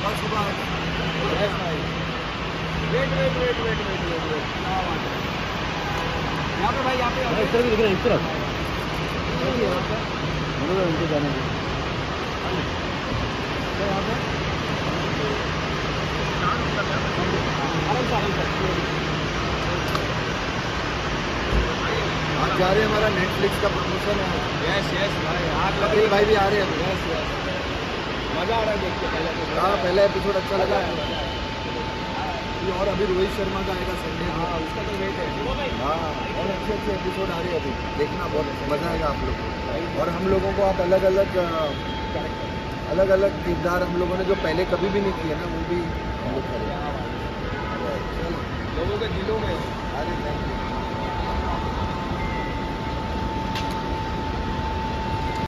सुबह सुबह यस भाई wait wait wait wait wait wait wait यहाँ पे भाई यहाँ पे इस तरफ़ दिख रहा है इस तरफ़ यहाँ पे बोलो जाने दो यहाँ पे आज जा रहे हैं हमारा नेटफ्लिक्स का प्रमोशन है। यस यस भाई। लग कपिल भाई भी आ रहे हैं। यस यस मज़ा आ रहा है देख के तो। हाँ पहला एपिसोड अच्छा लगा। है। और अभी रोहित शर्मा का आएगा संडे को हाँ उसका तो वेट है। हाँ और अच्छे अच्छे एपिसोड आ रहे हैं अभी। देखना बहुत मज़ा आएगा आप लोग को। और हम लोगों को आप अलग अलग अलग अलग किरदार हम लोगों ने जो पहले कभी भी नहीं किए ना वो भी हम लोग करेंगे। लोगों के दिलों में। अरे thank you.